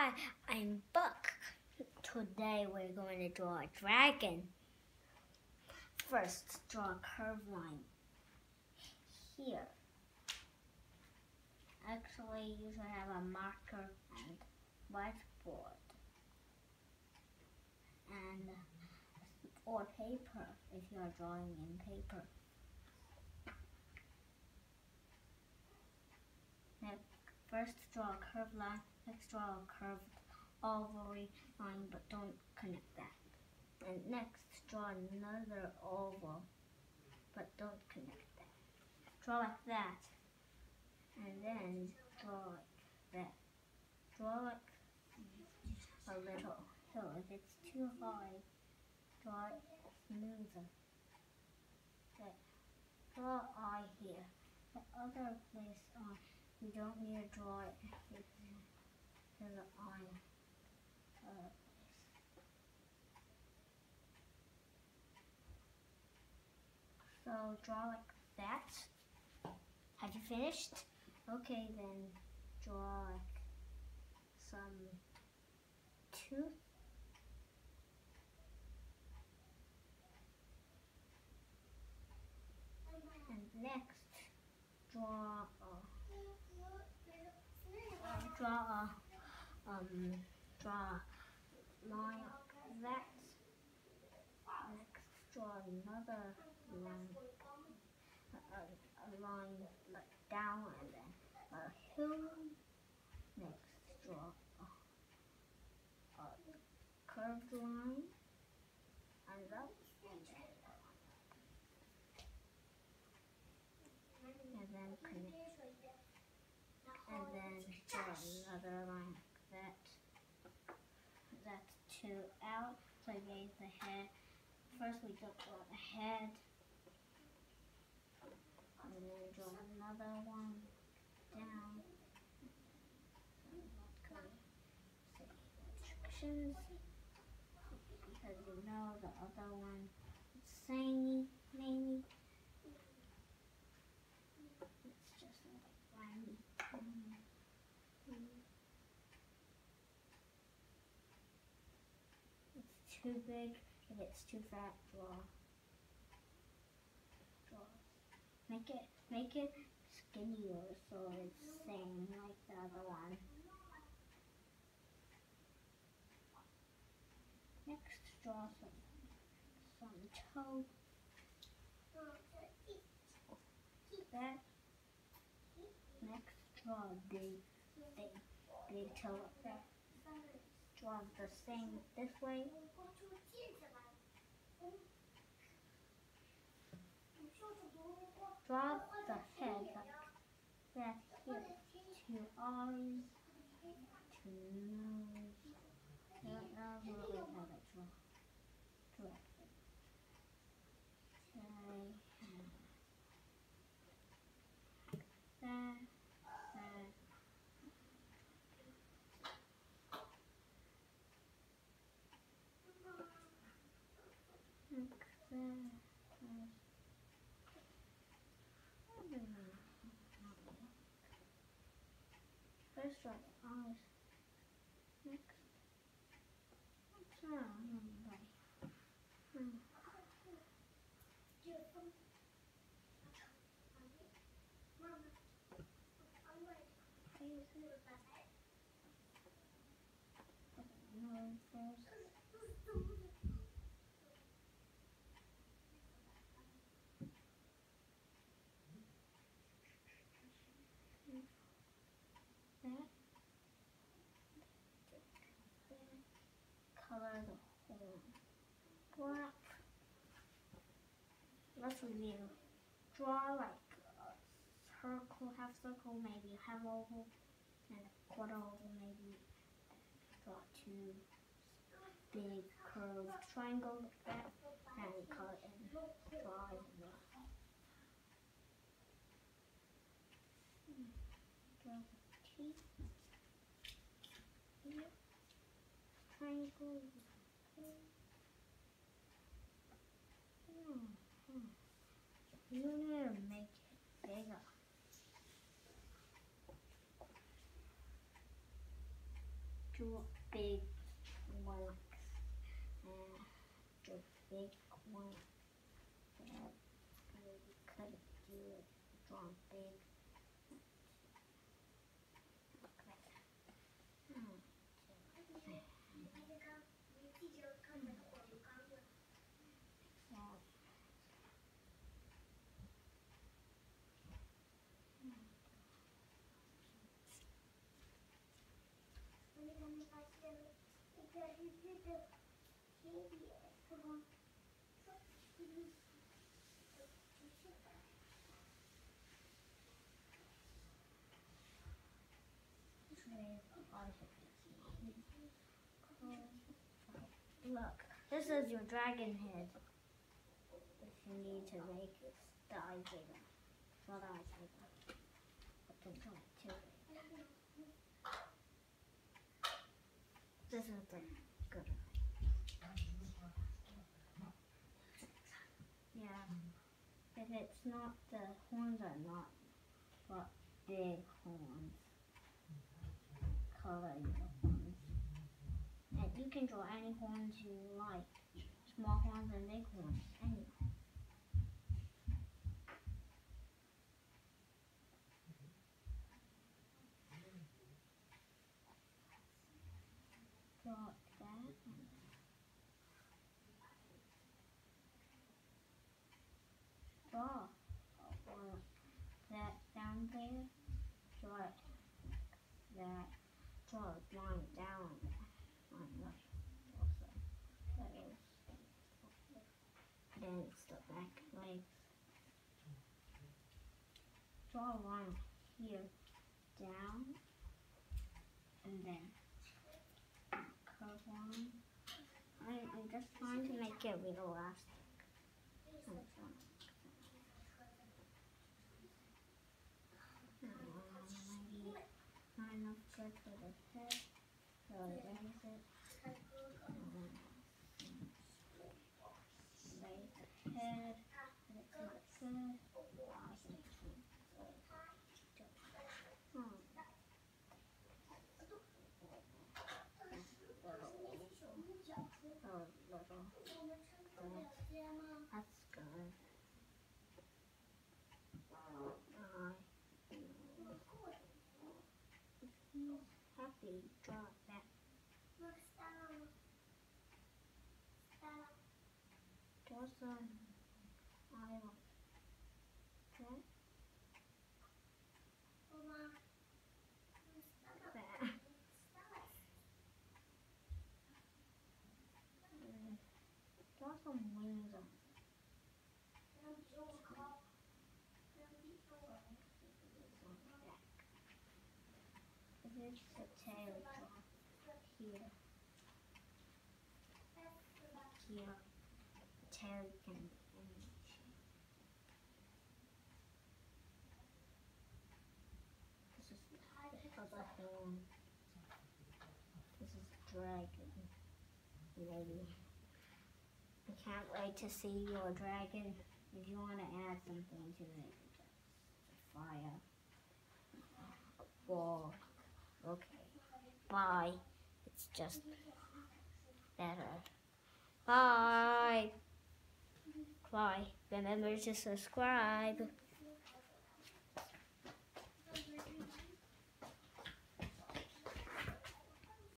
Hi, I'm Buck. Today we're going to draw a dragon. First, draw a curved line here. Actually, you should have a marker and whiteboard. And or paper if you are drawing in paper. First draw a curved line, next draw a curved ovary line, but don't connect that. And next, draw another oval, but don't connect that. Draw like that and then draw like that. Draw like a little hill. If it's too high, draw it smoother. Okay. Draw eye here. The other place on uh, you don't need to draw it to the. Uh, so draw like that. Have you finished? Okay, then draw like some tooth. And next, draw a, draw a, um, draw line that. Next, draw another line, a, a line like down and then a hill. Next, draw a, a curved line and up and then and then connect and then draw another line that. That's two out. So I gave the head. First we draw the head and then draw another one down. Instructions because you know the other one is samey, maybe. It's just like rhymy. It's too big. If it's too fat, draw. Draw. Make it make it skinnier so it's same like the other one. Next, draw some some toe. That. Next, draw a big, big, toe like that. Draw the same this way. Draw the head like that here. Two eyes, two nose. Now we'll wait how that draw. Draw. Okay. That, that. Like that. First draw the eyes. Next. Draw anybody. Hmm. First. that. Color the whole black. Let's review. Draw like a circle, half circle, maybe half oval, and a quarter oval, maybe. Draw two big curved triangles like that, and color and Draw in the. Triangle. Hmm, hmm. You need to make it bigger. draw big ones. And draw big one. That we could do it. Draw big. Hmm. Yeah. Look, this is your dragon head. If you need to make it the eye bigger. Not bigger. But too good eye. Yeah. If it's not, the horns are not, but big horns. Color horns. And you can draw any horns you like. Small horns and big horns. Any. Draw that. One that down there. Draw. That. A line down. Then back. Draw line here. Down. And then curve one. I, I'm just trying to make it. Maybe not enough good for the head. So it. Raise the head. And it's not good. Hmm. Oh, little. That's good. Uh, happy, draw. Draw some eye. Okay. There. Mm. Draw some wings on. Tail, here. Here. Tail can be. This is. This is dragon. I can't wait to see your dragon. If you want to add something to it, fire. Wall. Okay. Bye. It's just better. Bye. Bye. Remember to subscribe.